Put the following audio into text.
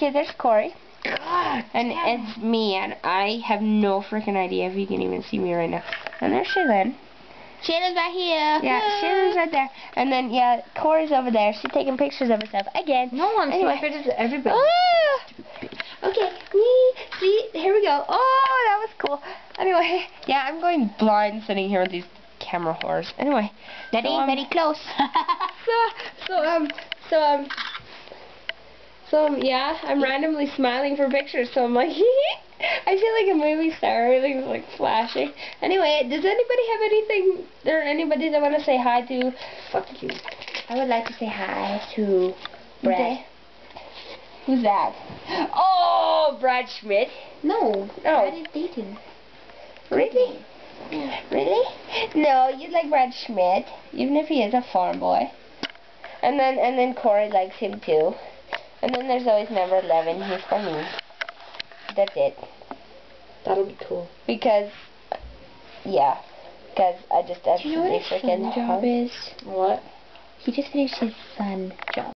Okay, there's Corey. God. And damn. it's me, and I have no freaking idea if you can even see me right now. And there's Shaylin. Shannon's right here. Yeah, Shaylin's right there. And then, yeah, Corey's over there. She's taking pictures of herself again. No one's Anyway. anyway. pictures of everybody. Ah! Okay, me, see, here we go. Oh, that was cool. Anyway, yeah, I'm going blind sitting here with these camera whores. Anyway, Daddy, so, um, very close. so, so, um, so, um, so, yeah, I'm randomly smiling for pictures, so I'm like, I feel like a movie star, everything's like flashing. Anyway, does anybody have anything, or anybody that want to say hi to, fuck you. I would like to say hi to Brad. Who's that? Oh, Brad Schmidt. No, Oh. Brad is dating. Really? Really? No, you like Brad Schmidt, even if he is a farm boy. And then and then Corey likes him too. And then there's always number eleven, he's for me. That's it. That'll be cool. Because yeah. Because I just Do you know what absolutely his freaking sun job is? What? He just finished his sun job.